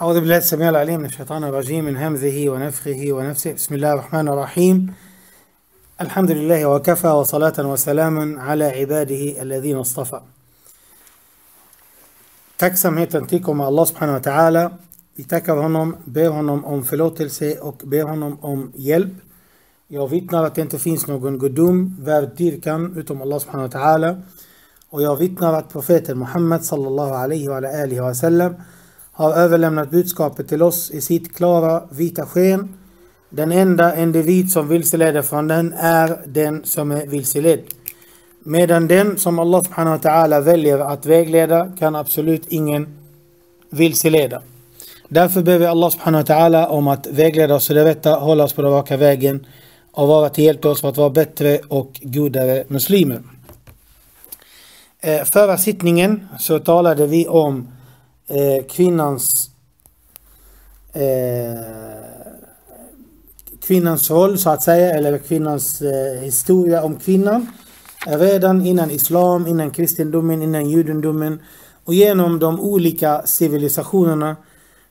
أعوذ بالله السميع العليم من الشيطان الرجيم من همزه ونفخه ونفسه. بسم الله الرحمن الرحيم. الحمد لله وكفى وصلاة وسلاما على عباده الذين اصطفى. تكسم هي تنتيكو مع الله سبحانه وتعالى بتكر هنم بهنم أم فلوتل سي أك أم يلب يو فيتنا رتين تفينس نوغن قدوم فاردير كان أتم الله سبحانه وتعالى ويو فيتنا رت محمد صلى الله عليه وعلى آله وسلم وعلى آله وسلم har överlämnat budskapet till oss i sitt klara vita sken. Den enda individ som vilseleder från den är den som är vilseledd. Medan den som Allah subhanahu wa ta'ala väljer att vägleda kan absolut ingen vilseleda. Därför ber vi Allah subhanahu wa ta'ala om att vägleda oss i det rätta, hålla oss på den raka vägen och vara till hjälp till oss för att vara bättre och godare muslimer. Eh, förra sittningen så talade vi om eh, kvinnans eh, kvinnans roll så att säga, eller kvinnans eh, historia om kvinnan. Redan innan islam, innan kristendomen, innan judendomen och genom de olika civilisationerna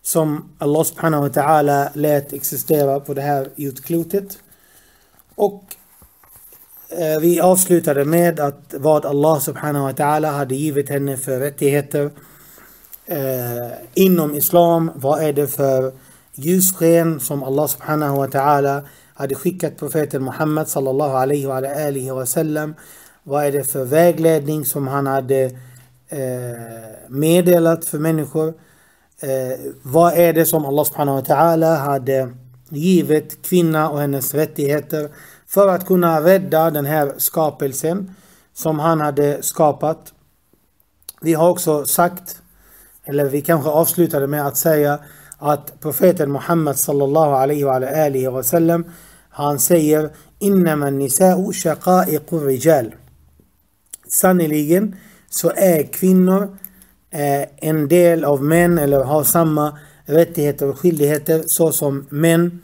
som Allah subhanahu wa ta'ala lät existera på det här jordklotet. Och eh, vi avslutade med att vad Allah subhanahu wa ta'ala hade givit henne för rättigheter eh, inom islam. Vad är det för ljussken som Allah subhanahu wa ta'ala hade skickat profeten Muhammed sallallahu alaihi wa alihi wa sallam. Vad är det för vägledning som han hade eh, meddelat för människor. Eh, vad är det som Allah subhanahu wa ta'ala hade givit kvinna och hennes rättigheter för att kunna rädda den här skapelsen som han hade skapat. Vi har också sagt, eller vi kanske avslutade med att säga att profeten Muhammed sallallahu alaihi wa alihi wa sallam han säger Innama nisa'u shaqa'iqur rijal. Sannerligen så är kvinnor eh, en del av män eller har samma rättigheter och skyldigheter så som män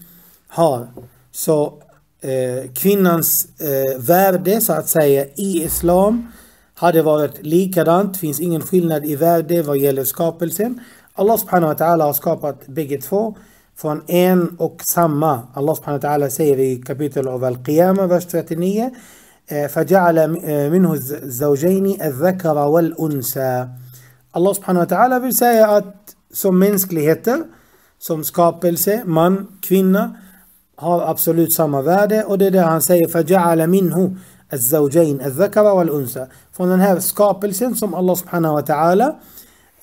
har. Så eh, kvinnans eh, värde så att säga i islam hade varit likadant. finns ingen skillnad i värde vad gäller skapelsen. Allah subhanahu wa ta'ala har skapat bägge två från en och samma. Allah subhanahu wa ta'ala säger i kapitel av Al-Qiyamah, vers 39. فجعل منه الزوجين الذكر والأنثى Allah subhanahu wa ta'ala vill säga att som mänskligheter, som skapelse, man, kvinna, har absolut samma värde och det är det han säger فجعل منه الزوجين الذكر والأنثى. فمن هذا سكابل سنسم الله سبحانه وتعالى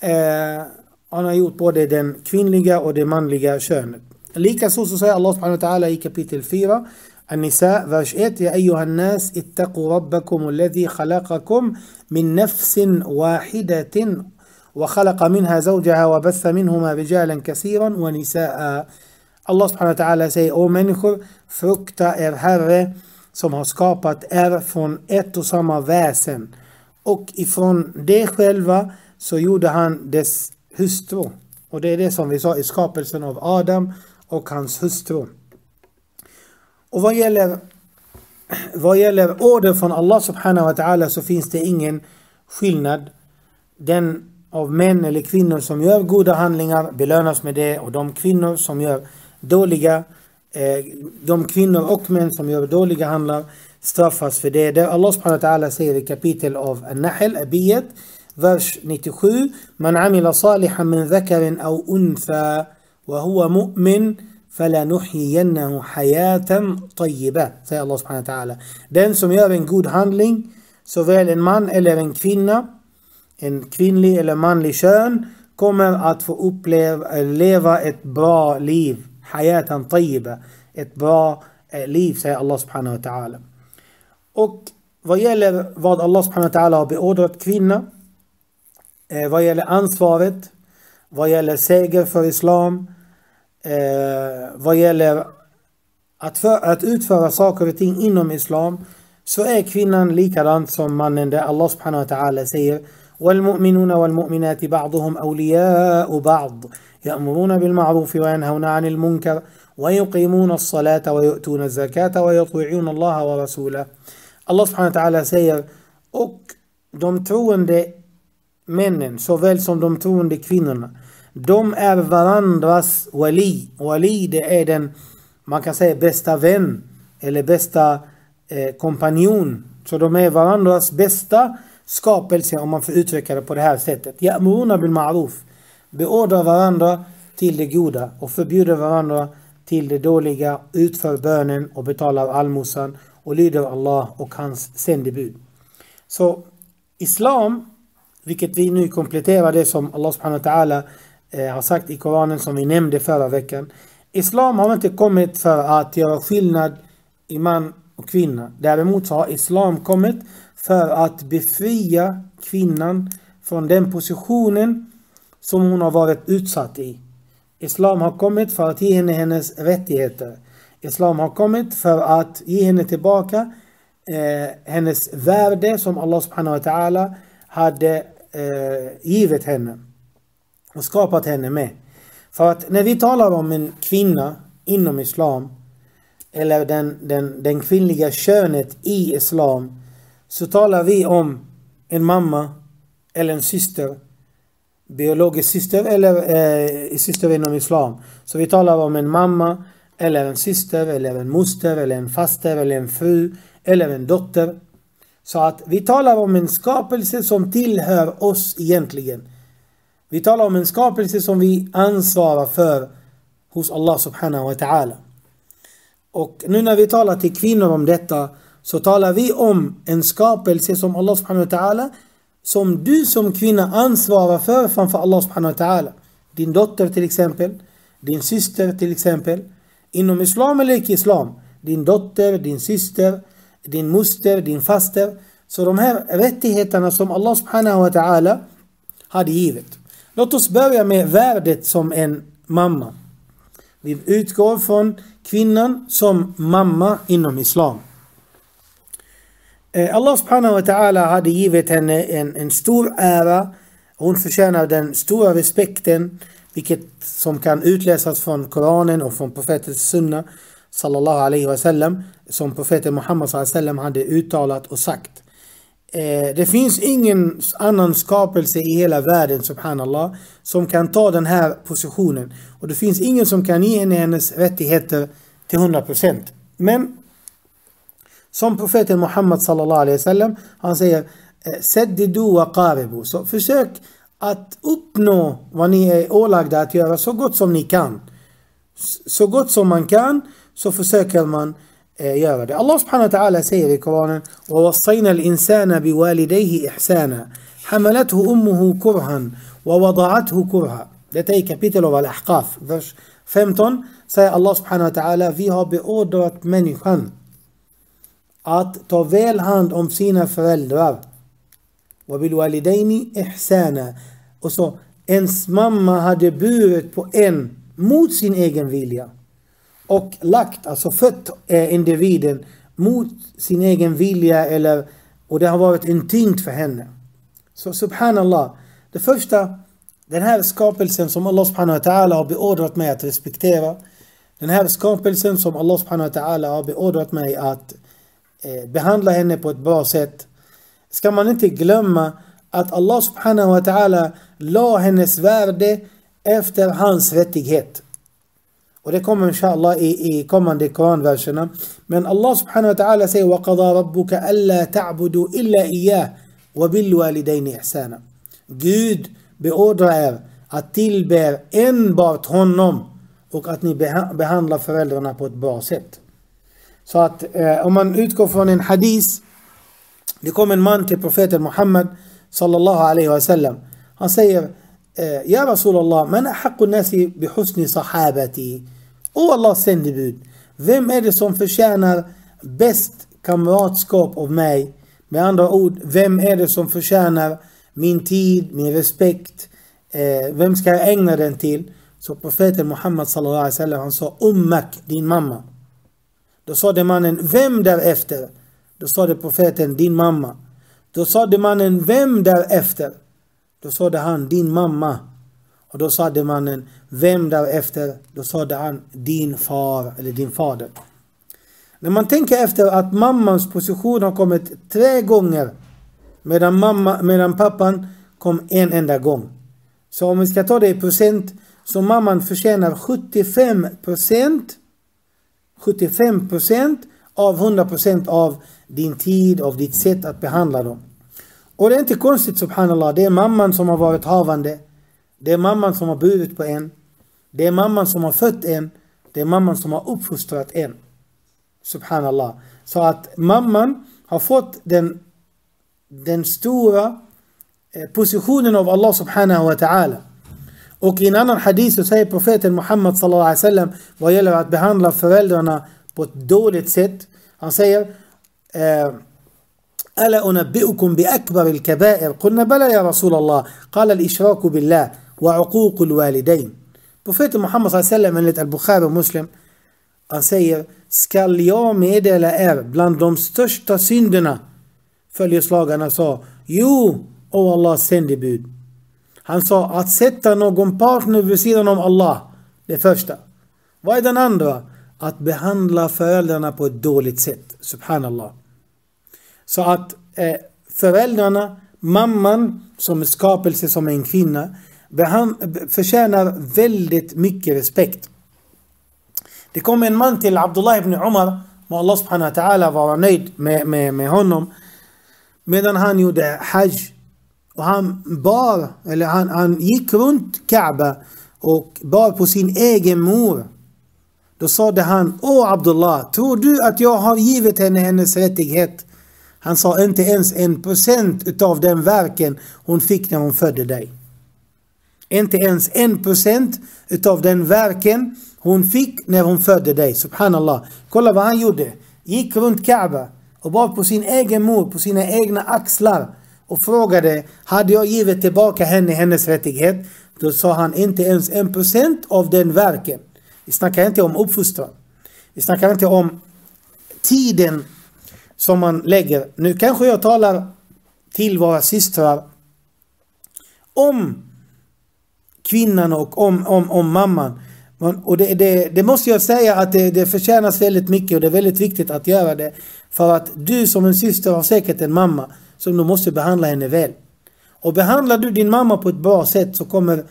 آه، أنا يوت بودي دن كفين لغا أو دي من لغا شون ليك سوسو سي الله سبحانه وتعالى اي كابيتل فيرا النساء فاش ايت يا أيها الناس اتقوا ربكم الذي خلقكم من نفس واحدة وخلق منها زوجها وبث منهما رجالا كثيرا ونساء. الله سبحانه وتعالى سي أو منخر فركتا ارهاره som har skapat är från ett och samma väsen. Och ifrån det själva så gjorde han dess hustru. Och det är det som vi sa i skapelsen av Adam och hans hustru. Och vad gäller, vad gäller order från Allah subhanahu wa ta'ala så finns det ingen skillnad. Den av män eller kvinnor som gör goda handlingar belönas med det och de kvinnor som gör dåliga Eh, de kvinnor och män som gör dåliga handlar straffas för det. det Allah subhanahu wa ta'ala säger i kapitel av An-Nahl, Abiyat, vers 97. Man amila salihan min dhakarin aw untha wa huwa mu'min falanuhyiyannahu hayatan tayyiba, säger Allah subhanahu wa ta'ala. Den som gör en god handling, såväl en man eller en kvinna, en kvinnlig eller manlig kön, kommer att få uppleva, leva ett bra liv. Hayatan tayyiba. Ett bra liv, säger Allah subhanahu wa ta'ala. Och vad gäller vad Allah subhanahu wa ta'ala har beordrat kvinna, vad gäller ansvaret, vad gäller seger för Islam, vad gäller att, för, att utföra saker och ting inom Islam så är kvinnan likadant som mannen där Allah subhanahu wa ta'ala säger والمؤمنون والمؤمنات بعضهم أولياء بعض يأمرون بالمعروف وينهون عن المنكر ويقيمون الصلاة ويؤتون الزكاة ويطيعون الله ورسوله. الله سبحانه وتعالى سير أك دم تروون دي منن سوفيل سم دم تروون دي كفينن. دوم أر فراندرس ولي ولي دي أيدن ما كان سير بستا فين إلي بيستا إيه، كومبانيون. سو دوم أر فراندرس بستا skapelse om man får uttrycka det på det här sättet. Ya'muruna bil ma'ruf. Beordrar varandra till det goda och förbjuder varandra till det dåliga, utför bönen och betalar allmosan och lyder Allah och hans sändebud. Så Islam, vilket vi nu kompletterar det som Allah subhanahu wa ta'ala eh, har sagt i Koranen som vi nämnde förra veckan. Islam har inte kommit för att göra skillnad i man och kvinna. Däremot så har Islam kommit för att befria kvinnan från den positionen som hon har varit utsatt i. Islam har kommit för att ge henne hennes rättigheter. Islam har kommit för att ge henne tillbaka eh, hennes värde som Allah subhanahu wa ta'ala hade eh, givit henne och skapat henne med. För att när vi talar om en kvinna inom Islam eller den, den, den kvinnliga könet i Islam så talar vi om en mamma eller en syster biologisk syster eller eh, syster inom Islam. Så vi talar om en mamma eller en syster eller en moster eller en faster eller en fru eller en dotter. Så att vi talar om en skapelse som tillhör oss egentligen. Vi talar om en skapelse som vi ansvarar för hos Allah subhanahu wa ta'ala. Och nu när vi talar till kvinnor om detta så talar vi om en skapelse som Allah subhanahu wa ta'ala som du som kvinna ansvarar för framför Allah subhanahu wa ta'ala. Din dotter till exempel, din syster till exempel. Inom islam eller icke islam. Din dotter, din syster, din moster, din faster. Så de här rättigheterna som Allah subhanahu wa ta'ala hade givit. Låt oss börja med värdet som en mamma. Vi utgår från kvinnan som mamma inom islam. Eh, Allah subhanahu wa ta'ala hade givit henne en, en stor ära. Hon förtjänar den stora respekten, vilket som kan utläsas från Koranen och från profetens sunna sallallahu alaihi wasallam som profeten Muhammad sallallahu alaihi wasallam hade uttalat och sagt. Eh, det finns ingen annan skapelse i hela världen, subhanallah, som kan ta den här positionen. Och det finns ingen som kan ge henne hennes rättigheter till 100%. Men som profeten Muhammad sallallahu alaihi wasallam, han säger eh, Seddidu wa qaribu. Så försök att uppnå vad ni är ålagda att göra så gott som ni kan. Så gott som man kan så försöker man eh, göra det. Allah subhanahu wa ta'ala säger i Koranen وَوَصَّيْنَا الْإِنسَانَ بِوَالِدَيْهِ إِحْسَانًا حملته أمه كرها ووضعته كرها Detta är kapitel av Al-Ahqaf, vers 15 säger Allah subhanahu wa ta'ala vi har beordrat människan att ta väl hand om sina föräldrar. وَبِالْوَالِدَيْنِ ihsana. Och så, ens mamma hade burit på en mot sin egen vilja. Och lagt, alltså fött eh, individen mot sin egen vilja eller och det har varit en tyngd för henne. Så subhanallah, det första, den här skapelsen som Allah subhanahu wa ta'ala har beordrat mig att respektera. Den här skapelsen som Allah subhanahu wa ta'ala har beordrat mig att Eh, behandla henne på ett bra sätt. Ska man inte glömma att Allah subhanahu wa ta'ala la hennes värde efter hans rättighet. Och det kommer inshallah i, i kommande koranverserna. Men Allah subhanahu wa ta'ala säger وَقَضَى رَبُّكَ أَلَّا تَعْبُدُوا إِلَّا إِيَّهِ وَبِالْوَالِدَيْنِ إِحْسَانًا Gud beordrar er att tillbe enbart honom och att ni behandlar föräldrarna på ett bra sätt. Så att eh, om man utgår från en hadis. Det kom en man till profeten Muhammad sallallahu alaihi wasallam. Han säger eh, Ja Rasulallah, man ahaqqu nasi bihusni sahabati. O Allahs sändebud, vem är det som förtjänar bäst kamratskap av mig? Med andra ord, vem är det som förtjänar min tid, min respekt? Eh, vem ska jag ägna den till? Så profeten Muhammad sallallahu alaihi wasallam han sa Ummak, din mamma. Då sade mannen, vem därefter? Då sade profeten, din mamma. Då sade mannen, vem därefter? Då sade han, din mamma. Och då sade mannen, vem därefter? Då sade han, din far eller din fader. När man tänker efter att mammans position har kommit tre gånger medan, mamma, medan pappan kom en enda gång. Så om vi ska ta det i procent så mamman förtjänar 75 procent 75 procent av 100 procent av din tid, av ditt sätt att behandla dem. Och det är inte konstigt subhanallah, det är mamman som har varit havande. Det är mamman som har burit på en. Det är mamman som har fött en. Det är mamman som har uppfostrat en. Subhanallah. Så att mamman har fått den, den stora eh, positionen av Allah subhanahu wa ta'ala. Och i en annan hadith så säger profeten Muhammad sallallahu alaihi wasallam vad gäller att behandla föräldrarna på ett dåligt sätt. Han säger ألا أنبئكم بأكبر الكبائر قلنا بلى يا رسول الله قال الإشراك بالله وعقوق الوالدين Profeten Muhammad sallam enligt al-Bukhari och Muslim han säger Skall jag meddela er bland de största synderna? Följeslagarna sa Jo, o Allahs sändebud. Han sa att sätta någon partner vid sidan om Allah. Det första. Vad är den andra? Att behandla föräldrarna på ett dåligt sätt. Subhanallah. Så att eh, föräldrarna, mamman som skapelse, som en kvinna, Han förtjänar väldigt mycket respekt. Det kom en man till Abdullah ibn Umar, må Allah subhanahu wa ta'ala vara nöjd med, med, med honom, medan han gjorde hajj. Och han bar, eller han, han gick runt Kaaba och bar på sin egen mor. Då sade han, Åh Abdullah, tror du att jag har givit henne hennes rättighet? Han sa inte ens en procent utav den verken hon fick när hon födde dig. Inte ens en procent utav den verken hon fick när hon födde dig. Subhanallah. Kolla vad han gjorde. Gick runt Kaaba och bar på sin egen mor, på sina egna axlar och frågade hade jag givit tillbaka henne hennes rättighet? Då sa han inte ens en procent av den verken. Vi snackar inte om uppfostran. Vi snackar inte om tiden som man lägger. Nu kanske jag talar till våra systrar om kvinnan och om, om, om mamman. Och det, det, det måste jag säga att det, det förtjänas väldigt mycket och det är väldigt viktigt att göra det. För att du som en syster har säkert en mamma som du måste behandla henne väl. Och behandlar du din mamma på ett bra sätt så kommer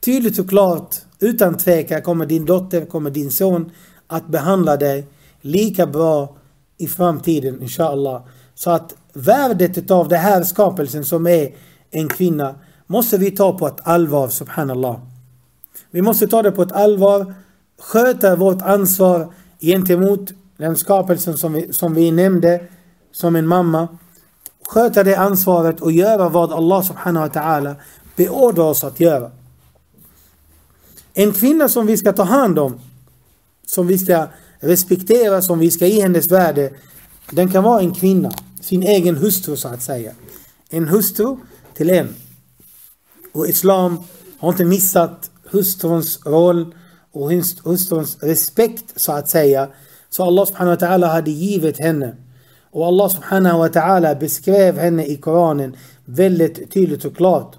tydligt och klart, utan tvekan, kommer din dotter, kommer din son att behandla dig lika bra i framtiden, inshallah. Så att värdet av det här skapelsen som är en kvinna måste vi ta på ett allvar, subhanallah. Vi måste ta det på ett allvar, sköta vårt ansvar gentemot den skapelsen som vi, som vi nämnde som en mamma. Sköta det ansvaret och göra vad Allah subhanahu wa ta'ala beordrar oss att göra. En kvinna som vi ska ta hand om, som vi ska respektera, som vi ska ge hennes värde, den kan vara en kvinna, sin egen hustru så att säga. En hustru till en. Och Islam har inte missat hustruns roll och hustruns respekt så att säga. Så Allah subhanahu wa ta'ala hade givit henne. Och Allah subhanahu wa ta'ala beskrev henne i Koranen väldigt tydligt och klart.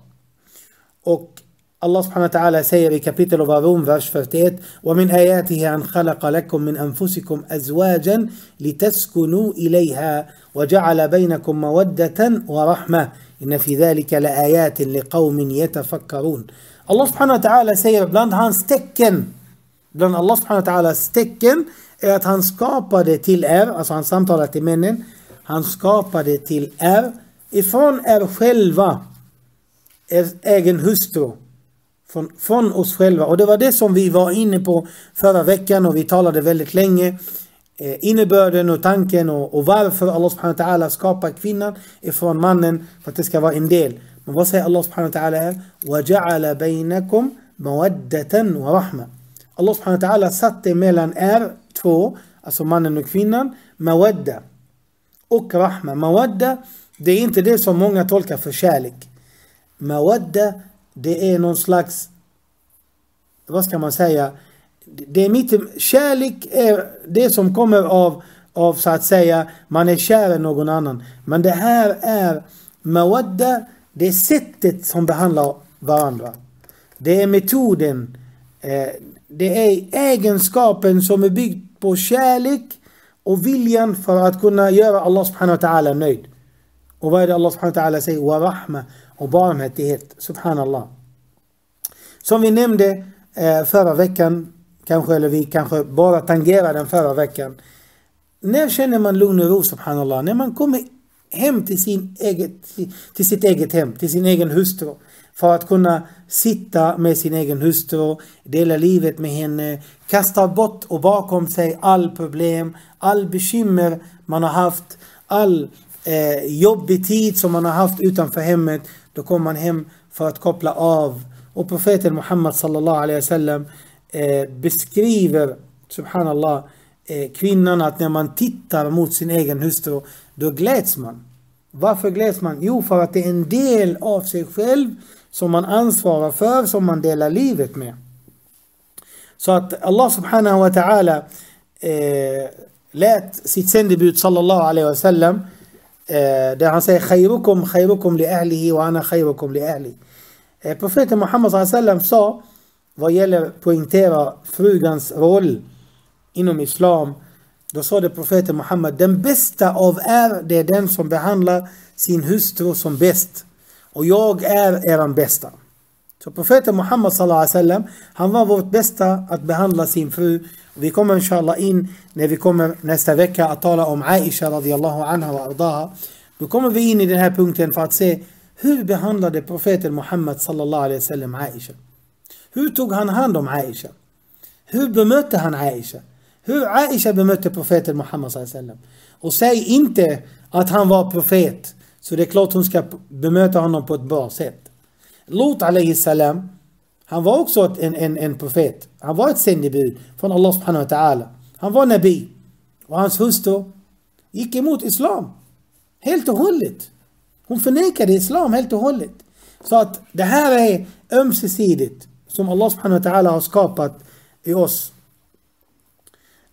Och subhanahu wa ta'ala säger i kapitel av Rum, vers 41 ومن آياته أن خلق لكم من أنفسكم أزواجا لتسكنوا إليها وجعل بينكم مودة ورحمة Inne fi dhalika la ayatin liqaumin yatafakkarun. Allah subhanahu wa ta'ala säger bland hans tecken, bland Allah subhanahu tecken är att han skapade till er, alltså han samtalar till männen, han skapade till er ifrån er själva, er egen hustru. Från, från oss själva. Och det var det som vi var inne på förra veckan och vi talade väldigt länge Eh, innebörden och tanken och, och varför Allah subhanahu wa ta'ala skapar kvinnan ifrån mannen för att det ska vara en del. Men vad säger Allah subhanahu wa ta'ala här? وَجَعَلَ بَيْنَكُمْ مَوَدَّةً وَرَحْمَةً Allah subhanahu wa ta'ala satte mellan er två, alltså mannen och kvinnan, mawadda och rahma. Mawadda, det är inte det som många tolkar för kärlek. Mawadda det är någon slags, vad ska man säga, det är mitt, kärlek är det som kommer av, av så att säga, man är kär i någon annan. Men det här är mawadda, det är sättet som behandlar varandra. Det är metoden, eh, det är egenskapen som är byggd på kärlek och viljan för att kunna göra Allah subhanahu wa ta'ala nöjd. Och vad är det Allah subhanahu wa ta'ala säger? Wa rahma och barmhärtighet. Subhanallah. Som vi nämnde eh, förra veckan, kanske, eller vi kanske bara tangerade den förra veckan. När känner man lugn och ro, subhanallah? När man kommer hem till, sin eget, till sitt eget hem, till sin egen hustru. För att kunna sitta med sin egen hustru, dela livet med henne, kasta bort och bakom sig all problem, all bekymmer man har haft, all eh, jobbig tid som man har haft utanför hemmet. Då kommer man hem för att koppla av. Och profeten Muhammad sallallahu alaihi wasallam eh, beskriver, subhanallah, eh, kvinnan att när man tittar mot sin egen hustru, då gläds man. Varför gläds man? Jo, för att det är en del av sig själv som man ansvarar för, som man delar livet med. Så att Allah subhanahu wa ta'ala eh, lät sitt sändebud sallallahu alaihi wasallam eh, där han säger khayrukum khayrukum li ahlihi wa ana khayrukum li ahli. Eh, profeten Muhammad sallallahu alaihi wasallam sa vad gäller poängtera frugans roll inom islam då sa det profeten Muhammed, den bästa av er, det är den som behandlar sin hustru som bäst. Och jag är eran bästa. Så profeten Muhammed sallallahu alaihi wasallam, han var vårt bästa att behandla sin fru. Vi kommer inshallah in när vi kommer nästa vecka att tala om Aisha radiallahu anha wa ardaha. Då kommer vi in i den här punkten för att se hur behandlade profeten Muhammed sallallahu alaihi wasallam Aisha? Hur tog han hand om Aisha? Hur bemötte han Aisha? Hur Aisha bemötte profeten Muhammed sallam. Och säg inte att han var profet. Så det är klart hon ska bemöta honom på ett bra sätt. Lot alayhi salam. Han var också en, en, en profet. Han var ett sändebud från Allah subhanahu wa ta'ala. Han var nabi. Och hans hustru gick emot islam. Helt och hållet. Hon förnekade islam helt och hållet. Så att det här är ömsesidigt som Allah subhanahu wa ta'ala har skapat i oss.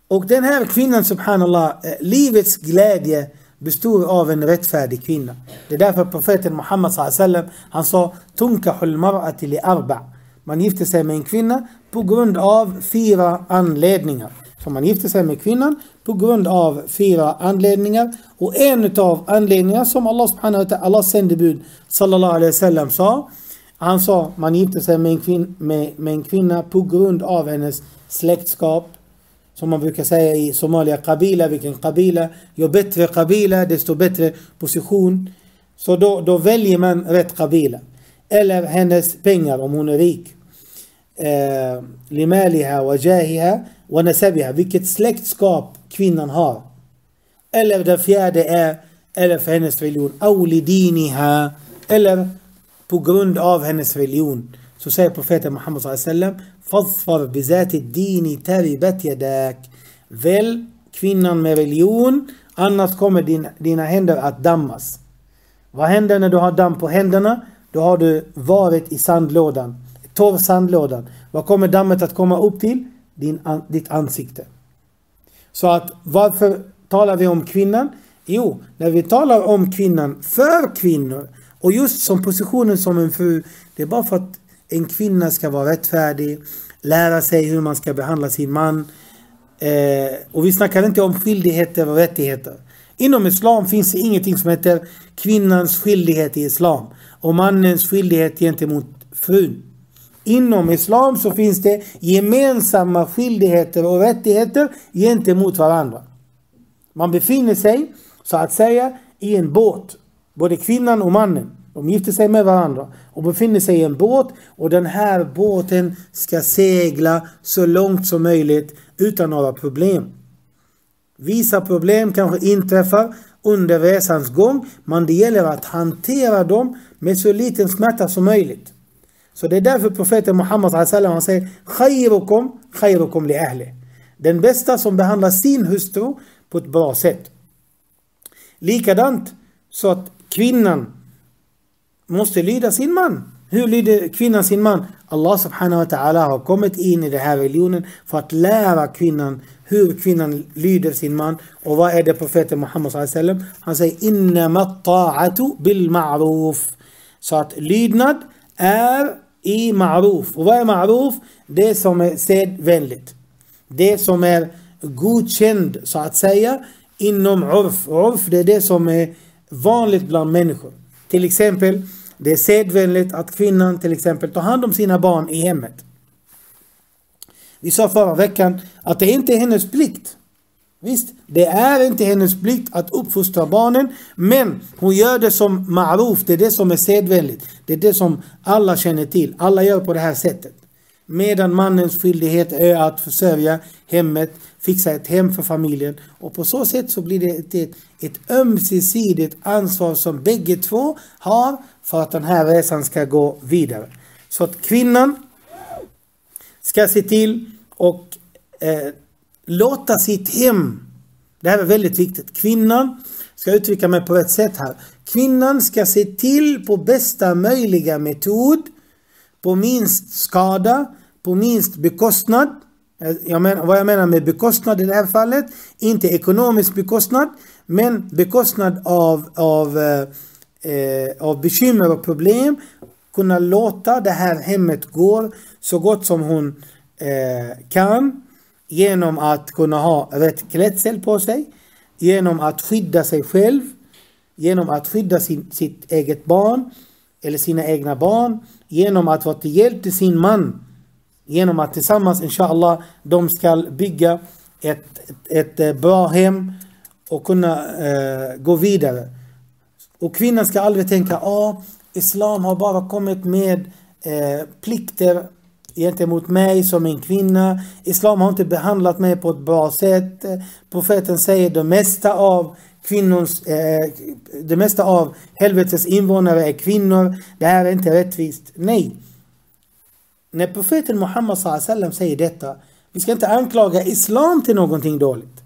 Och den här kvinnan, subhanallah, eh, livets glädje består av en rättfärdig kvinna. Det är därför profeten Muhammad sallam, han sa Tunkahul mar'ati li arba. Man gifte sig med en kvinna på grund av fyra anledningar. Så man gifte sig med kvinnan på grund av fyra anledningar. Och en av anledningarna som Allah subhanahu wa ta'ala, Allahs sändebud sallallahu alaihi wasallam sa. Han sa man gifter sig med en, kvinna, med, med en kvinna på grund av hennes släktskap som man brukar säga i Somalia, kabila, vilken kabila. Ju bättre kabila, desto bättre position. Så då, då väljer man rätt kabila. Eller hennes pengar om hon är rik. Eh, Limaliha wa jahiha. Vilket släktskap kvinnan har. Eller det fjärde är, eller för hennes religion. Aulidiniha. Eller på grund av hennes religion. Så säger profeten Muhammed sallam Fadfar bizati dini taribat yadak. Väl kvinnan med religion, annars kommer din, dina händer att dammas. Vad händer när du har damm på händerna? Då har du varit i sandlådan, torr sandlådan. Vad kommer dammet att komma upp till? Din, ditt ansikte. Så att varför talar vi om kvinnan? Jo, när vi talar om kvinnan för kvinnor och just som positionen som en fru, det är bara för att en kvinna ska vara rättfärdig, lära sig hur man ska behandla sin man. Eh, och vi snackar inte om skyldigheter och rättigheter. Inom islam finns det ingenting som heter kvinnans skyldighet i islam och mannens skyldighet gentemot frun. Inom islam så finns det gemensamma skyldigheter och rättigheter gentemot varandra. Man befinner sig så att säga i en båt, både kvinnan och mannen. De gifter sig med varandra och befinner sig i en båt och den här båten ska segla så långt som möjligt utan några problem. Vissa problem kanske inträffar under resans gång men det gäller att hantera dem med så liten smärta som möjligt. Så det är därför profeten Muhammed sallam säger Khairukum, khairukum li ahli. Den bästa som behandlar sin hustru på ett bra sätt. Likadant så att kvinnan måste lyda sin man. Hur lyder kvinnan sin man? Allah subhanahu wa ta'ala har kommit in i den här religionen för att lära kvinnan hur kvinnan lyder sin man. Och vad är det profeten Muhammed sallallahu Han säger innama ta'atu bil ma'ruf. Så att lydnad är i ma'ruf. Och vad är ma'ruf? Det som är sedvänligt. Det som är godkänd så att säga inom urf. Urf det är det som är vanligt bland människor. Till exempel Det är sedvänligt att kvinnan till exempel tar hand om sina barn i hemmet. Vi sa förra veckan att det inte är hennes plikt. Visst, det är inte hennes plikt att uppfostra barnen, men hon gör det som maruf, det är det som är sedvänligt. Det är det som alla känner till. Alla gör på det här sättet. Medan mannens skyldighet är att försörja hemmet, fixa ett hem för familjen. Och på så sätt så blir det ett, ett ömsesidigt ansvar som bägge två har för att den här resan ska gå vidare. Så att kvinnan ska se till och eh, låta sitt hem, det här är väldigt viktigt, kvinnan, ska uttrycka mig på rätt sätt här, kvinnan ska se till på bästa möjliga metod, på minst skada, på minst bekostnad, jag menar, vad jag menar med bekostnad i det här fallet, inte ekonomisk bekostnad, men bekostnad av, av, eh, eh, av bekymmer och problem, kunna låta det här hemmet gå så gott som hon eh, kan genom att kunna ha rätt klädsel på sig, genom att skydda sig själv, genom att skydda sin, sitt eget barn eller sina egna barn, genom att vara till hjälp till sin man, genom att tillsammans inshallah de ska bygga ett, ett, ett bra hem och kunna eh, gå vidare. Och kvinnan ska aldrig tänka, att islam har bara kommit med eh, plikter gentemot mig som en kvinna. Islam har inte behandlat mig på ett bra sätt. Eh, profeten säger det mesta av kvinnors, eh, det mesta av helvetets invånare är kvinnor. Det här är inte rättvist. Nej. När profeten Muhammed sallam säger detta, vi ska inte anklaga islam till någonting dåligt.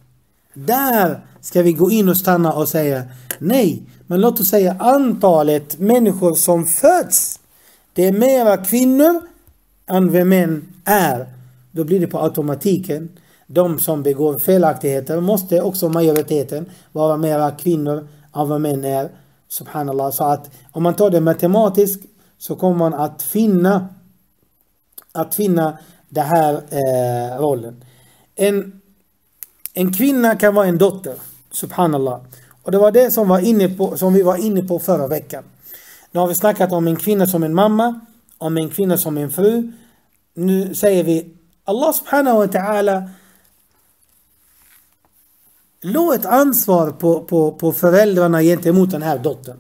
Där ska vi gå in och stanna och säga nej. Men låt oss säga antalet människor som föds. Det är mera kvinnor än vad män är, då blir det på automatiken. De som begår felaktigheter måste också majoriteten vara mera kvinnor än vad män är. Subhanallah. Så att om man tar det matematiskt så kommer man att finna att finna den här eh, rollen. En, en kvinna kan vara en dotter. Subhanallah. Och det var det som, var inne på, som vi var inne på förra veckan. Nu har vi snackat om en kvinna som en mamma om en kvinna som en fru. Nu säger vi Allah subhanahu wa ta'ala låg ett ansvar på, på, på föräldrarna gentemot den här dottern.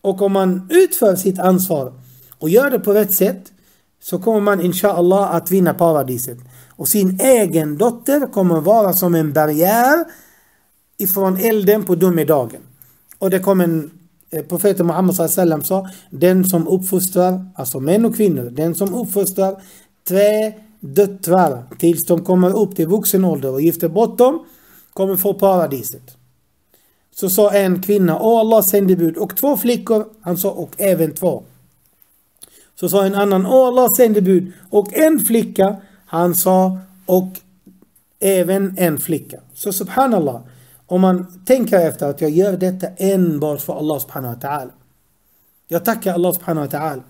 Och om man utför sitt ansvar och gör det på rätt sätt så kommer man inshallah att vinna paradiset. Och sin egen dotter kommer vara som en barriär ifrån elden på domedagen. Och det kommer en eh, profeten Muhammed sallam sa den som uppfostrar, alltså män och kvinnor, den som uppfostrar tre döttrar tills de kommer upp till vuxen ålder och gifter bort dem kommer få paradiset. Så sa en kvinna, åh Allahs sändebud, och två flickor, han sa och även två. Så sa en annan, åh Allahs sändebud, och en flicka, han sa och även en flicka. Så subhanallah, om man tänker efter att jag gör detta enbart för Allah subhanahu wa ta'ala. Jag tackar Allah subhanahu wa ta'ala.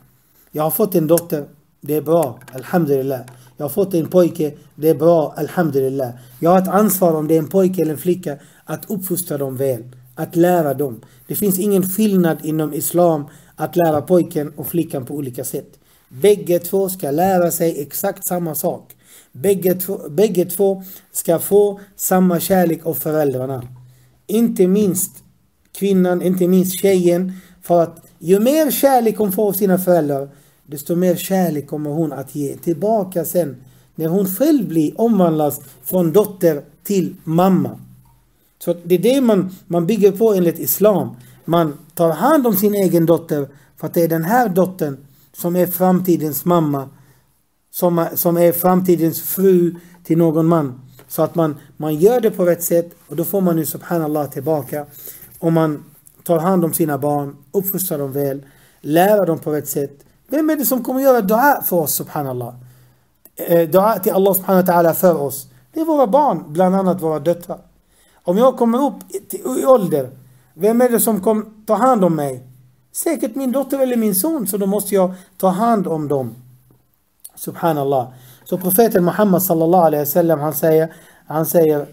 Jag har fått en dotter, det är bra, alhamdulillah. Jag har fått en pojke, det är bra, alhamdulillah. Jag har ett ansvar om det är en pojke eller en flicka att uppfostra dem väl, att lära dem. Det finns ingen skillnad inom islam att lära pojken och flickan på olika sätt. Bägge två ska lära sig exakt samma sak. Bägge två, bägge två ska få samma kärlek av föräldrarna. Inte minst kvinnan, inte minst tjejen. För att ju mer kärlek hon får av sina föräldrar, desto mer kärlek kommer hon att ge tillbaka sen. När hon själv blir omvandlas från dotter till mamma. Så det är det man, man bygger på enligt Islam. Man tar hand om sin egen dotter för att det är den här dottern som är framtidens mamma som, som är framtidens fru till någon man. Så att man, man gör det på rätt sätt och då får man ju subhanallah tillbaka. Om man tar hand om sina barn, uppfostrar dem väl, lär dem på rätt sätt. Vem är det som kommer göra dua för oss subhanallah? Eh, dua till Allah subhanahu wa ta'ala för oss. Det är våra barn, bland annat våra döttrar. Om jag kommer upp i ålder, vem är det som kommer ta hand om mig? Säkert min dotter eller min son, så då måste jag ta hand om dem. Subhanallah. Så profeten Muhammad sallallahu alaihi wasallam han säger, han säger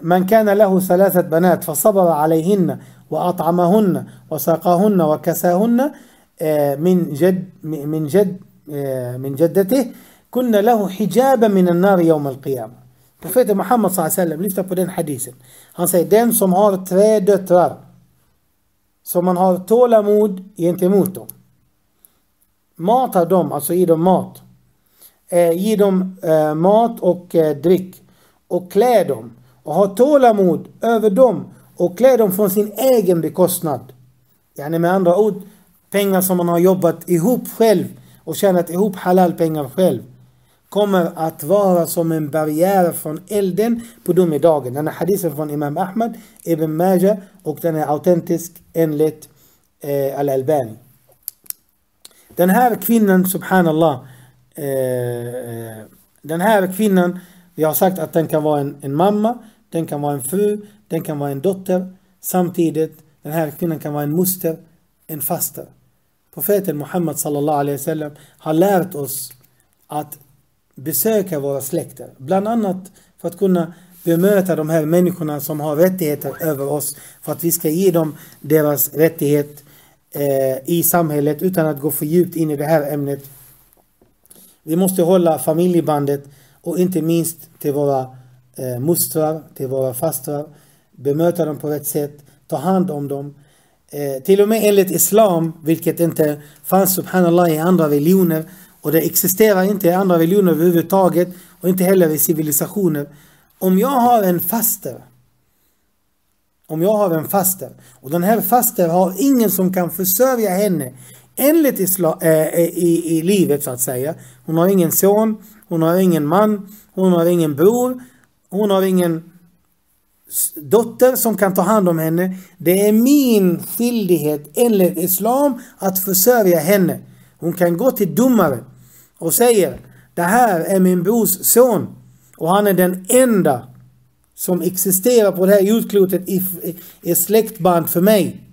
من كان له ثلاثة بنات فصبر عليهن وأطعمهن وسقاهن وكساهن من جد من جد من جدته كنا له حجابا من النار يوم القيامة Profeten Muhammed sallam, lyssna på den hadisen. Han säger den som har tre döttrar som man har tålamod gentemot dem. Matar dem, alltså ge dem mat. Eh, ge dem eh, mat och eh, dryck. Och klä dem. Och ha tålamod över dem. Och klä dem från sin egen bekostnad. Yani med andra ord, pengar som man har jobbat ihop själv och tjänat ihop halal-pengar själv kommer att vara som en barriär från elden på domedagen. Den här hadisen från Imam Ahmad, Ibn Majah och den är autentisk enligt eh, Al-Albani. Den här kvinnan, subhanallah, eh, eh, den här kvinnan, vi har sagt att den kan vara en, en mamma, den kan vara en fru, den kan vara en dotter. Samtidigt, den här kvinnan kan vara en moster, en faster. Profeten Muhammed sallallahu alaihi wasallam har lärt oss att besöka våra släkter. Bland annat för att kunna bemöta de här människorna som har rättigheter över oss. För att vi ska ge dem deras rättighet eh, i samhället utan att gå för djupt in i det här ämnet. Vi måste hålla familjebandet och inte minst till våra eh, mostrar, till våra fastrar. Bemöta dem på rätt sätt, ta hand om dem. Eh, till och med enligt Islam, vilket inte fanns subhanallah i andra religioner, och det existerar inte i andra religioner överhuvudtaget och inte heller i civilisationer. Om jag har en faster om jag har en faster och den här faster har ingen som kan försörja henne enligt islam, äh, eh, eh, i, i livet så att säga. Hon har ingen son, hon har ingen man, hon har ingen bror, hon har ingen dotter som kan ta hand om henne. Det är min skyldighet enligt islam att försörja henne. Hon kan gå till domaren och säger det här är min brors son och han är den enda som existerar på det här jordklotet i, i släktband för mig.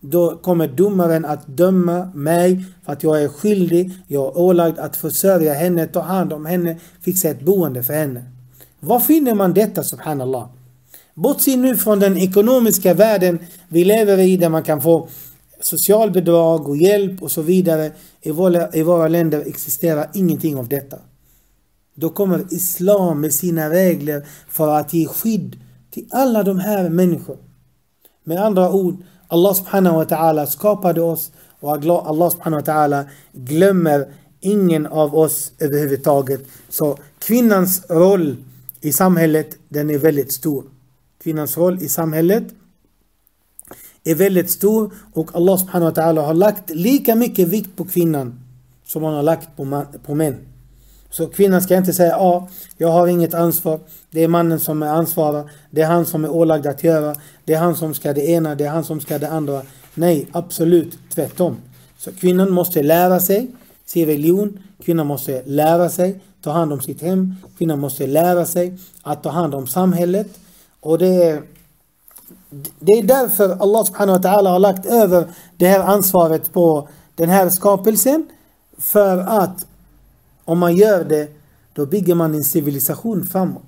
Då kommer domaren att döma mig för att jag är skyldig, jag är ålagd att försörja henne, ta hand om henne, fixa ett boende för henne. Var finner man detta subhanallah? Bortse nu från den ekonomiska världen vi lever i där man kan få socialbidrag och hjälp och så vidare. I våra, I våra länder existerar ingenting av detta. Då kommer Islam med sina regler för att ge skydd till alla de här människorna. Med andra ord, Allah subhanahu wa ta'ala skapade oss och Allah subhanahu wa ta'ala glömmer ingen av oss överhuvudtaget. Så kvinnans roll i samhället, den är väldigt stor. Kvinnans roll i samhället är väldigt stor och Allah subhanahu wa ta'ala har lagt lika mycket vikt på kvinnan som han har lagt på, man, på män. Så kvinnan ska inte säga ja, jag har inget ansvar. Det är mannen som är ansvarig. Det är han som är ålagd att göra. Det är han som ska det ena, det är han som ska det andra. Nej, absolut tvärtom. Så kvinnan måste lära sig sin religion. Kvinnan måste lära sig ta hand om sitt hem. Kvinnan måste lära sig att ta hand om samhället. Och det är det är därför Allah subhanahu wa ta'ala har lagt över det här ansvaret på den här skapelsen. För att om man gör det, då bygger man en civilisation framåt.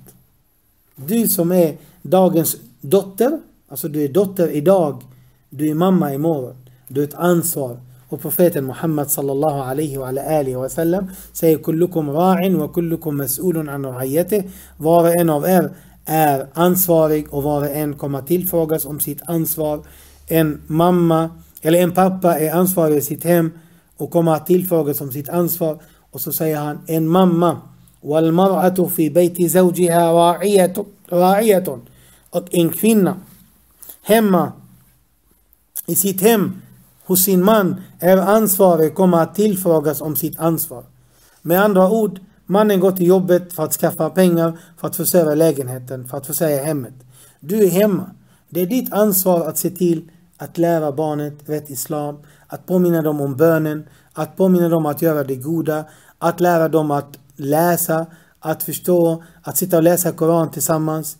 Du som är dagens dotter, alltså du är dotter idag, du är mamma imorgon. Du har ett ansvar. Och profeten Muhammad sallallahu alaihi wa alihi wa sallam säger kullukum ra'in wa kullukum mas'ulun an ra'iyatih. Var och en av er är ansvarig och var och en kommer att tillfrågas om sitt ansvar. En mamma eller en pappa är ansvarig i sitt hem och kommer att tillfrågas om sitt ansvar. Och så säger han en mamma والمرأة في بيت زوجها راعية och en kvinna hemma i sitt hem hos sin man är ansvarig kommer att tillfrågas om sitt ansvar. Med andra ord, Mannen går till jobbet för att skaffa pengar, för att försörja lägenheten, för att försörja hemmet. Du är hemma. Det är ditt ansvar att se till att lära barnet rätt islam, att påminna dem om bönen, att påminna dem att göra det goda, att lära dem att läsa, att förstå, att sitta och läsa Koran tillsammans.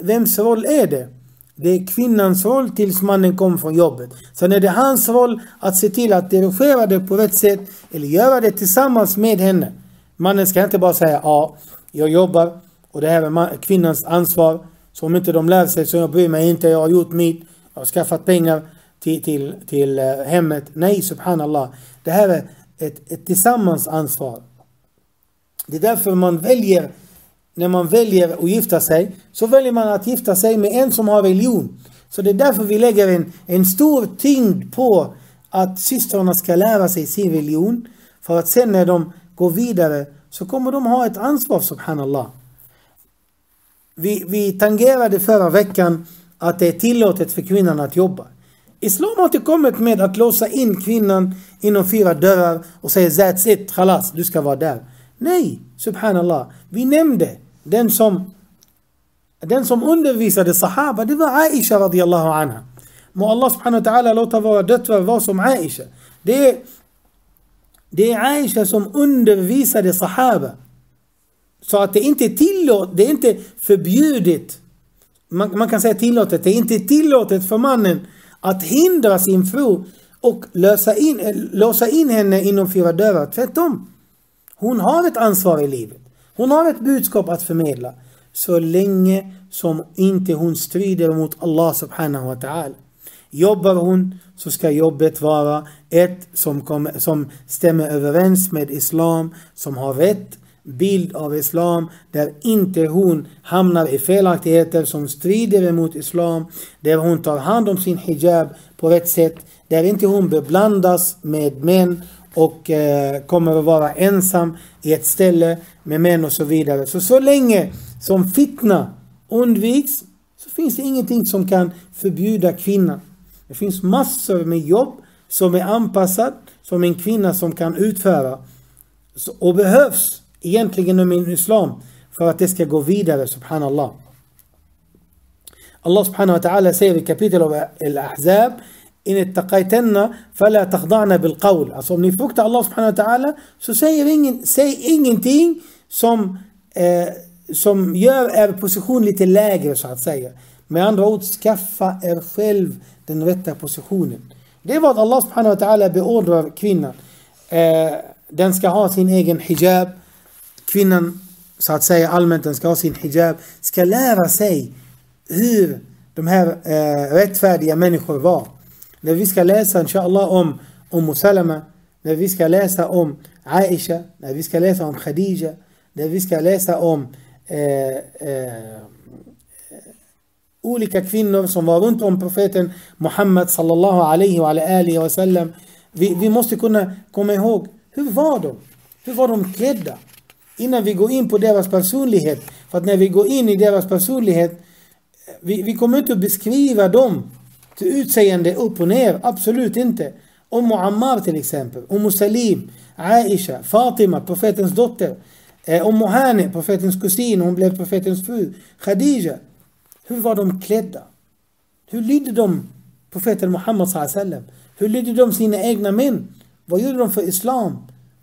Vems roll är det? Det är kvinnans roll tills mannen kommer från jobbet. Sen är det hans roll att se till att dirigera det på rätt sätt eller göra det tillsammans med henne. Mannen ska inte bara säga ja, jag jobbar och det här är kvinnans ansvar. Så om inte de lär sig så jag bryr mig inte, jag har gjort mitt. Jag har skaffat pengar till, till, till eh, hemmet. Nej, subhanallah. Det här är ett, ett tillsammans ansvar. Det är därför man väljer, när man väljer att gifta sig, så väljer man att gifta sig med en som har religion. Så det är därför vi lägger en, en stor tyngd på att systrarna ska lära sig sin religion. För att sen när de går vidare så kommer de ha ett ansvar, subhanallah. Vi, vi tangerade förra veckan att det är tillåtet för kvinnan att jobba. Islam har inte kommit med att låsa in kvinnan inom fyra dörrar och säga that's it, khalas, du ska vara där. Nej, subhanallah. Vi nämnde den som den som undervisade sahaba, det var Aisha radiallahu anha. Må Allah subhanahu wa ta'ala låta våra döttrar vara som Aisha. Det är, det är Aisha som undervisade sahaba. Så att det inte är tillåtet, det är inte förbjudet. Man, man, kan säga tillåtet, det är inte tillåtet för mannen att hindra sin fru och lösa in, eh, låsa in henne inom fyra dörrar. Tvärtom. Hon har ett ansvar i livet. Hon har ett budskap att förmedla. Så länge som inte hon strider mot Allah subhanahu wa ta'ala. Jobbar hon så ska jobbet vara ett som, kom, som stämmer överens med Islam, som har rätt bild av Islam, där inte hon hamnar i felaktigheter som strider emot Islam, där hon tar hand om sin hijab på rätt sätt, där inte hon beblandas med män och eh, kommer att vara ensam i ett ställe med män och så vidare. Så så länge som fitna undviks så finns det ingenting som kan förbjuda kvinnan. Det finns massor med jobb som är anpassat som en kvinna som kan utföra och behövs egentligen inom islam för att det ska gå vidare, subhanallah. Allah subhanahu wa ta'ala säger i kapitel av Al-Ahzab In ittaqaytanna fala takhda'na bil qawl. Alltså om ni fruktar Allah subhanahu wa ta'ala så säger ingen, säg ingenting som, eh, som gör er position lite lägre så att säga. Med andra ord, skaffa er själv den rätta positionen. Det är vad Allah subhanahu wa ta'ala beordrar kvinnan. Eh, den ska ha sin egen hijab. Kvinnan, så att säga allmänt, den ska ha sin hijab. Ska lära sig hur de här eh, rättfärdiga människor var. När vi ska läsa inshallah om Umm Salama, när vi ska läsa om Aisha, när vi ska läsa om Khadija, när vi ska läsa om eh, eh, olika kvinnor som var runt om profeten Muhammed, sallallahu alaihi wa alihi wa sallam. Vi, vi måste kunna komma ihåg, hur var de? Hur var de klädda? Innan vi går in på deras personlighet. För att när vi går in i deras personlighet, vi, vi kommer inte att beskriva dem till utseende upp och ner. Absolut inte. Om Ammar till exempel. Om Salim, Aisha, Fatima, profetens dotter. Eh, om Hani, profetens kusin, hon blev profetens fru. Khadija. Hur var de klädda? Hur lydde de profeten Muhammed sallam? Hur lydde de sina egna män? Vad gjorde de för islam?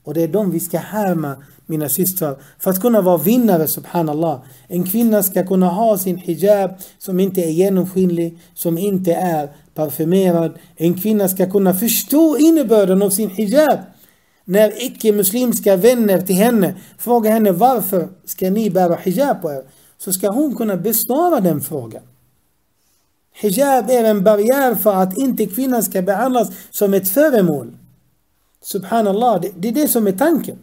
Och det är de vi ska härma, mina systrar, för att kunna vara vinnare, subhanallah. En kvinna ska kunna ha sin hijab som inte är genomskinlig, som inte är parfymerad. En kvinna ska kunna förstå innebörden av sin hijab. När icke-muslimska vänner till henne frågar henne varför ska ni bära hijab på er? Så ska hon kunna besvara den frågan. Hijab är en barriär för att inte kvinnan ska behandlas som ett föremål. Subhanallah, det, det är det som är tanken.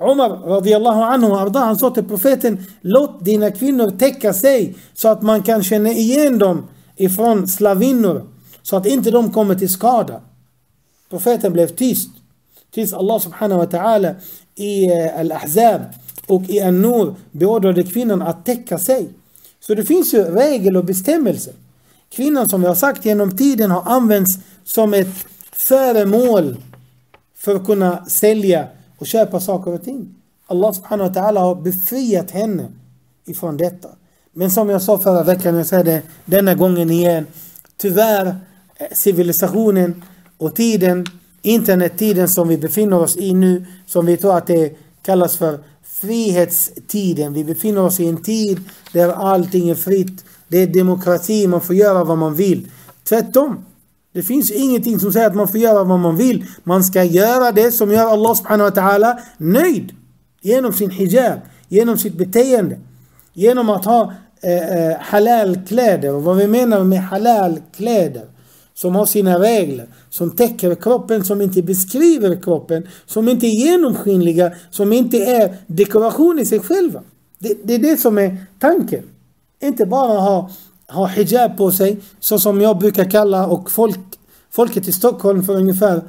Umar radiallahu anhu arda, han sa till profeten Låt dina kvinnor täcka sig så att man kan känna igen dem ifrån slavinnor. Så att inte de kommer till skada. Profeten blev tyst. Tills Allah subhanahu wa ta'ala i eh, Al-Ahzab och i An-Nur beordrade kvinnan att täcka sig. Så det finns ju regel och bestämmelser. Kvinnan som jag har sagt genom tiden har använts som ett föremål för att kunna sälja och köpa saker och ting. Allah subhanahu wa ta'ala har befriat henne ifrån detta. Men som jag sa förra veckan, jag säger det denna gången igen. Tyvärr, eh, civilisationen och tiden, internettiden som vi befinner oss i nu, som vi tror att det kallas för frihetstiden. Vi befinner oss i en tid där allting är fritt. Det är demokrati, man får göra vad man vill. Tvärtom. Det finns ingenting som säger att man får göra vad man vill. Man ska göra det som gör Allah subhanahu wa ta'ala nöjd. Genom sin hijab, genom sitt beteende. Genom att ha eh, eh, halalkläder. Och vad vi menar med halalkläder som har sina regler, som täcker kroppen, som inte beskriver kroppen, som inte är genomskinliga, som inte är dekoration i sig själva. Det, det är det som är tanken. Inte bara ha, ha hijab på sig, så som jag brukar kalla och folk, folket i Stockholm för ungefär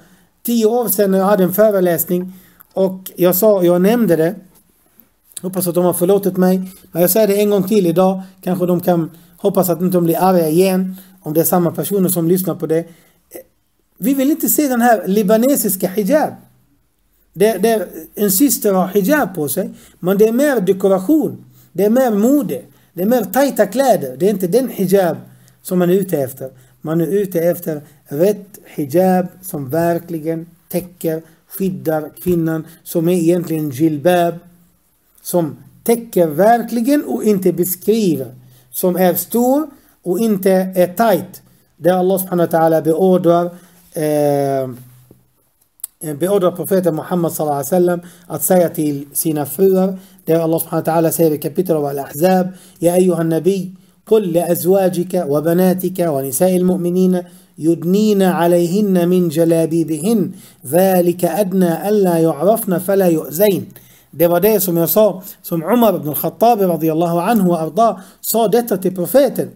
tio år sedan när jag hade en föreläsning och jag sa, jag nämnde det Hoppas att de har förlåtit mig. Men jag säger det en gång till idag. Kanske de kan hoppas att de inte blir arga igen. Om det är samma personer som lyssnar på det. Vi vill inte se den här libanesiska hijab. Det, det, en syster har hijab på sig. Men det är mer dekoration. Det är mer mode. Det är mer tajta kläder. Det är inte den hijab som man är ute efter. Man är ute efter rätt hijab som verkligen täcker, skyddar kvinnan. Som är egentligen jilbab som täcker verkligen och inte beskriver. Som är stor وانت تايت ده الله سبحانه وتعالى بأوردر بأوردر بروفيت محمد صلى الله عليه وسلم أتسايتي سينا فرر ده الله سبحانه وتعالى سير كابيترا والأحزاب. يا أيها النبي قل لأزواجك وبناتك ونساء المؤمنين يدنين عليهن من جلابيبهن. ذلك أدنى ألا يعرفن فلا يؤذين. ده بداية سمع سمع عمر بن الخطاب رضي الله عنه وأرضاه صادتة بروفيتن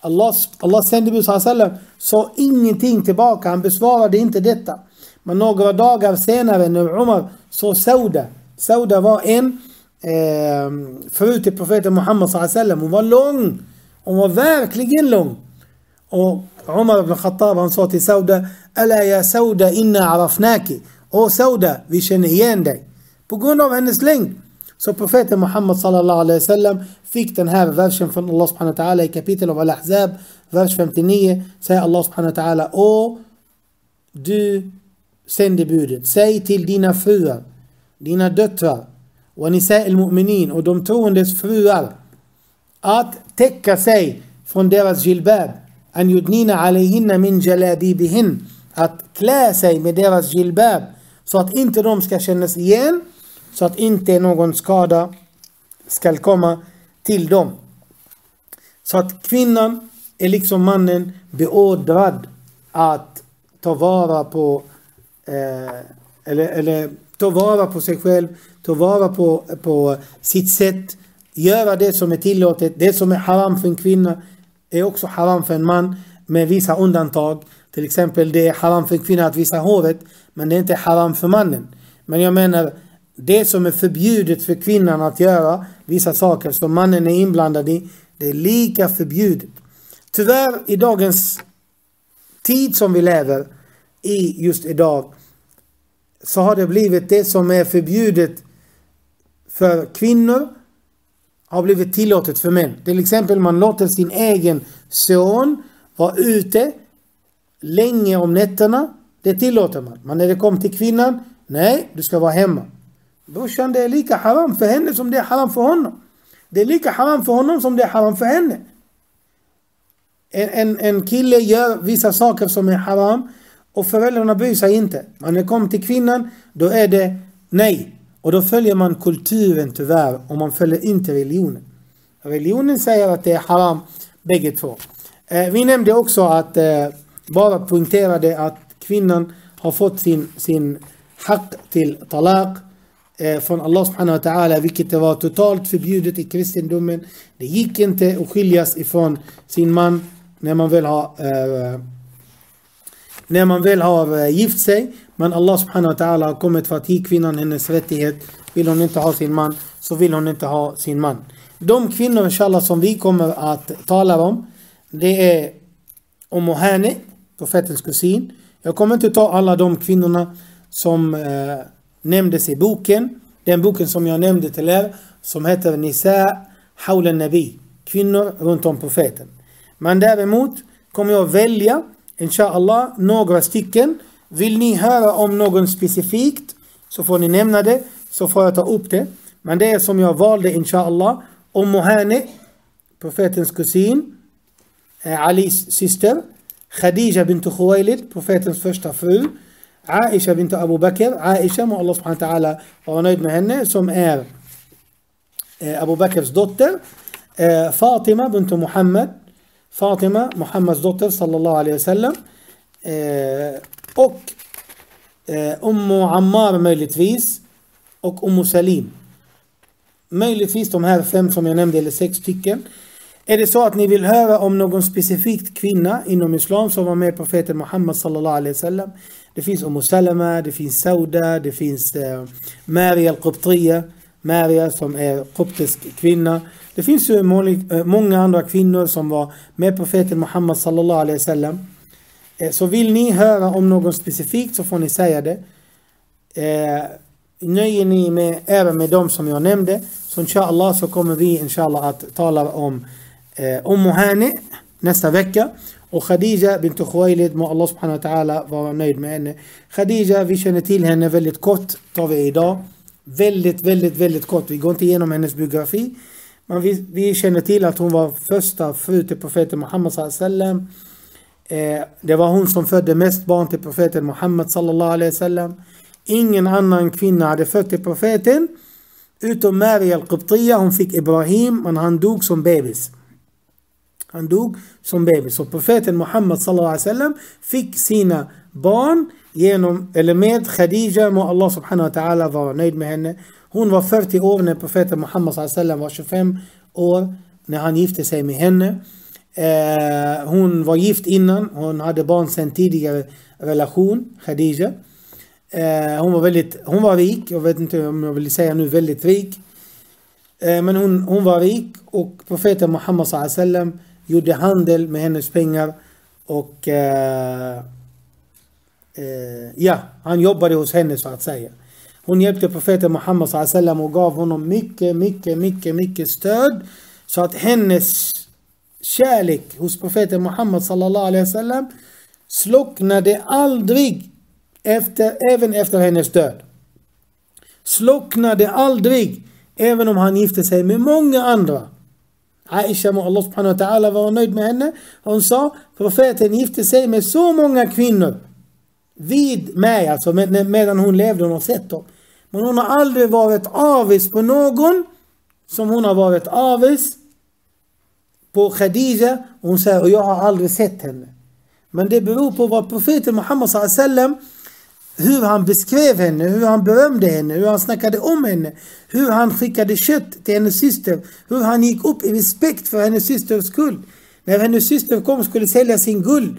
Allah, Allah sändebud sallam sa ingenting tillbaka, han besvarade inte detta. Men några dagar senare när Umar såg Sauda, Sauda var en eh, fru till profeten Muhammad sallam, hon var lång, hon var verkligen lång. Och Umar ibn Khattab han sa till Sauda, Alla ya Sauda inna arafnaki. Åh Sauda, vi känner igen dig. På grund av hennes längd. Så profeten Muhammed sallallahu alaihi wasallam fick den här versen från Allah subhanahu wa ta'ala i kapitel av Al-Ahzab, vers 59. Säger Allah subhanahu wa ta'ala, Åh, du sändebudet, säg till dina fruar, dina döttrar, och nisa al-mu'minin och de troendes fruar, att täcka sig från deras jilbab. An yudnina alayhinna min jalabibihin. Att klä sig med deras jilbab. Så att inte de ska kännas igen så att inte någon skada ska komma till dem. Så att kvinnan är liksom mannen beordrad att ta vara på eh, eller, eller ta vara på sig själv, ta vara på, på sitt sätt, göra det som är tillåtet. Det som är haram för en kvinna är också haram för en man med vissa undantag. Till exempel det är haram för en kvinna att visa håret men det är inte haram för mannen. Men jag menar det som är förbjudet för kvinnan att göra, vissa saker som mannen är inblandad i, det är lika förbjudet. Tyvärr i dagens tid som vi lever i just idag så har det blivit det som är förbjudet för kvinnor har blivit tillåtet för män. Till exempel man låter sin egen son vara ute länge om nätterna. Det tillåter man. Men när det kommer till kvinnan, nej, du ska vara hemma. Brorsan, det är lika haram för henne som det är haram för honom. Det är lika haram för honom som det är haram för henne. En, en, en kille gör vissa saker som är haram och föräldrarna bryr sig inte. Men när det kommer till kvinnan, då är det nej. Och då följer man kulturen tyvärr och man följer inte religionen. Religionen säger att det är haram bägge två. Eh, vi nämnde också att eh, bara poängterade att kvinnan har fått sin, sin haq till talaq Eh, från Allah subhanahu wa ta'ala vilket var totalt förbjudet i kristendomen. Det gick inte att skiljas ifrån sin man när man väl har eh, när man väl har eh, gift sig. Men Allah subhanahu wa ta'ala har kommit för att ge kvinnan hennes rättighet. Vill hon inte ha sin man så vill hon inte ha sin man. De kvinnor inshallah som vi kommer att tala om det är Umm Hani, profetens kusin. Jag kommer inte ta alla de kvinnorna som eh, nämndes i boken. Den boken som jag nämnde till er som heter Nisa Haula Nabi. Kvinnor runt om profeten. Men däremot kommer jag välja Inshallah några stycken. Vill ni höra om någon specifikt så får ni nämna det så får jag ta upp det. Men det är som jag valde inshallah. Om Mohane, profetens kusin, eh, Alis syster. Khadija bint Khuwailid, profetens första fru. Aisha bint Abu Bakr. Aisha, må Allah subhanahu wa ta'ala vara nöjd med henne, som är eh, Abu Bakrs dotter. Eh, Fatima bint Muhammad. Fatima, Muhammads dotter sallallahu alaihi wasallam. Eh, och eh, Ummu Ammar möjligtvis. Och Ummu Salim. Möjligtvis de här fem som jag nämnde, eller sex stycken. Är det så att ni vill höra om någon specifik kvinna inom Islam som var med profeten Muhammad sallallahu alaihi wasallam. Det finns Umm Salama, det finns Sauda, det finns eh, Maria al-Qubtiya. Maria som är koptisk kvinna. Det finns ju eh, många andra kvinnor som var med profeten Muhammad sallallahu alaihi wasallam. Eh, så vill ni höra om någon specifikt så får ni säga det. Eh, nöjer ni med även med dem som jag nämnde så inshallah så kommer vi inshallah att tala om eh, Ummu Hani nästa vecka. Och Khadija bint Khuwailid, må Allah subhanahu wa ta'ala vara nöjd med henne. Khadija, vi känner till henne väldigt kort, tar vi idag. Väldigt, väldigt, väldigt kort. Vi går inte igenom hennes biografi. Men vi, vi känner till att hon var första fru till profeten Muhammad sallallahu Eh, det var hon som födde mest barn till profeten Muhammad sallallahu alaihi wasallam. Ingen annan kvinna hade fött till profeten. Utom Maria al-Qibtiya, hon fick Ibrahim, men han dog som bebis. Han dog som bebis. Så profeten Muhammed sallallahu alaihi wasallam fick sina barn genom, eller med Khadija, må Allah subhanahu wa ta'ala vara nöjd med henne. Hon var 40 år när profeten Muhammed sallallahu alaihi wasallam var 25 år när han gifte sig med henne. Eh, hon var gift innan, hon hade barn sedan tidigare relation, Khadija. Eh, hon var väldigt, hon var rik, jag vet inte om jag vill säga nu väldigt rik. Eh, men hon, hon var rik och profeten Muhammed sallam gjorde handel med hennes pengar och eh, eh, ja, han jobbade hos henne så att säga. Hon hjälpte profeten Muhammed sallam och gav honom mycket, mycket, mycket, mycket stöd så att hennes kärlek hos profeten Muhammed sallallahu alaihi wasallam slocknade aldrig efter, även efter hennes död. Slocknade aldrig, även om han gifte sig med många andra. Aisha må Allah subhanahu wa ta'ala vara nöjd med henne. Hon sa, profeten gifte sig med så många kvinnor. Vid mig, alltså med, medan hon levde, hon har sett dem. Men hon har aldrig varit avis på någon som hon har varit avis på Khadija. Och hon säger, och jag har aldrig sett henne. Men det beror på vad profeten Muhammad wasallam hur han beskrev henne, hur han berömde henne, hur han snackade om henne, hur han skickade kött till hennes syster, hur han gick upp i respekt för hennes systers skull. När hennes syster kom och skulle sälja sin guld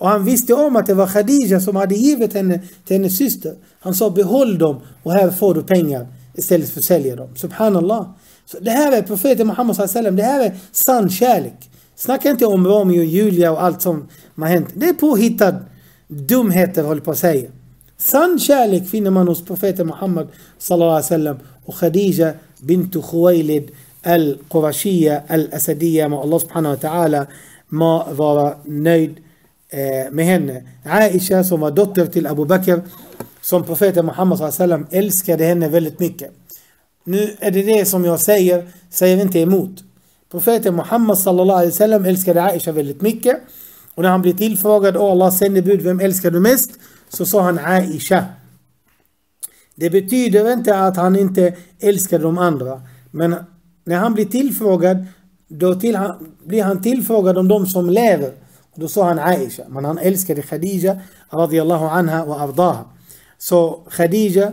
och han visste om att det var Khadija som hade givit henne till hennes syster. Han sa behåll dem och här får du pengar istället för att sälja dem. Subhanallah. Så det här är profeten Muhammad sallam, det här är sann kärlek. Snacka inte om Romeo och Julia och allt som har hänt. Det är påhittad dumheter håller på att säga. Sann kärlek finner man hos profeten Muhammad sallallahu alaihi wasallam och Khadija bint Khuwailid al-Qurashiyya al-Asadiyya må Allah subhanahu wa ta'ala må vara nöjd eh, med henne. Aisha som var dotter till Abu Bakr som profeten Muhammad sallallahu alaihi wasallam älskade henne väldigt mycket. Nu är det det som jag säger, säger inte emot. Profeten Muhammad sallallahu alaihi wasallam älskade Aisha väldigt mycket. Och när han blir tillfrågad, åh Allahs sändebud, vem älskar du mest? Så sa han Aisha. Det betyder inte att han inte älskade de andra. Men när han blir tillfrågad, då till, blir han tillfrågad om de som lever. Och då sa han Aisha. Men han älskade Khadija radiallahu anha och ardaha. Så Khadija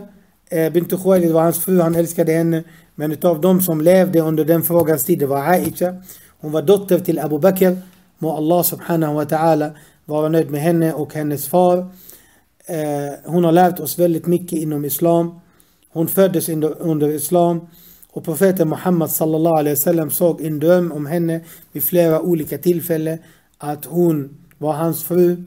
eh, bint Khuwailid var hans fru, han älskade henne. Men utav de som levde under den frågans tid, det var Aisha. Hon var dotter till Abu Bakr. Må Allah subhanahu wa ta'ala vara nöjd med henne och hennes far. Eh, hon har lärt oss väldigt mycket inom Islam. Hon föddes under, under Islam. Och profeten Muhammad sallallahu alaihi wasallam såg en dröm om henne vid flera olika tillfällen. Att hon var hans fru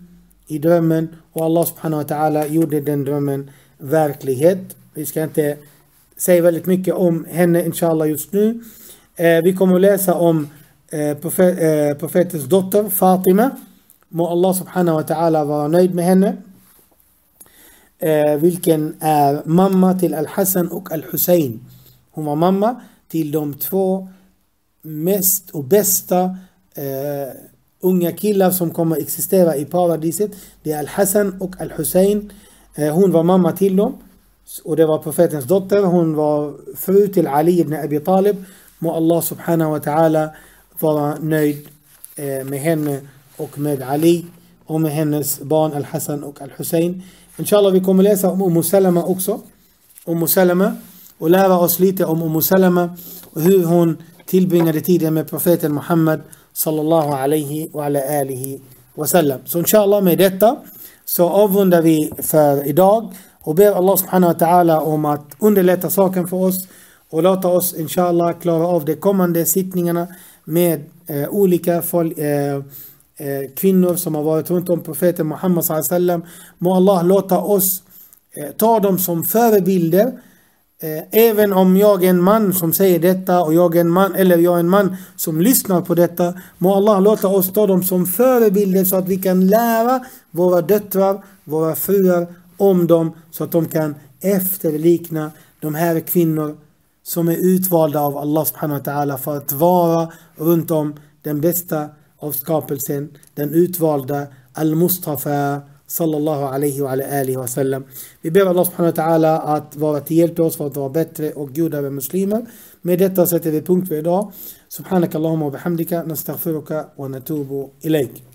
i drömmen. Och Allah subhanahu wa ta'ala gjorde den drömmen verklighet. Vi ska inte säga väldigt mycket om henne inshallah just nu. Eh, vi kommer att läsa om eh, profet, eh, profetens dotter Fatima. Må Allah subhanahu wa ta'ala vara nöjd med henne. Eh, vilken är mamma till Al-Hassan och Al-Hussein. Hon var mamma till de två mest och bästa eh, unga killar som kommer existera i paradiset. Det är Al-Hassan och Al-Hussein. Eh, hon var mamma till dem. Och det var profetens dotter. Hon var fru till Ali ibn Abi Talib. Må Allah subhanahu wa ta'ala vara nöjd eh, med henne och med Ali och med hennes barn Al-Hassan och Al-Hussein. Inshallah vi kommer läsa om Umm Salama också. Umm Salama och lära oss lite om Umm Salama och hur hon tillbringade tiden med profeten Muhammad sallallahu alaihi wa ala alihi wasallam. Så inshallah med detta så avrundar vi för idag och ber Allah subhanahu wa ta'ala om att underlätta saken för oss och låta oss inshallah klara av de kommande sittningarna med eh, olika folk, eh, Eh, kvinnor som har varit runt om profeten Muhammad sallam. Må Allah låta oss eh, ta dem som förebilder eh, Även om jag är en man som säger detta och jag är en man eller jag är en man som lyssnar på detta Må Allah låta oss ta dem som förebilder så att vi kan lära våra döttrar, våra fruar om dem så att de kan efterlikna de här kvinnor som är utvalda av Allah subhanahu wa ta'ala för att vara runt om den bästa av skapelsen, den utvalda Al-Mustafa sallallahu alaihi wa alihi wa sallam. Vi ber Allah subhanahu wa ta'ala att vara till hjälp till oss för att vara bättre och goda med muslimer. Med detta sätter vi punkt för idag. Subhanakallahumma wa bihamdika nastaghfiruka wa natubu ilaik.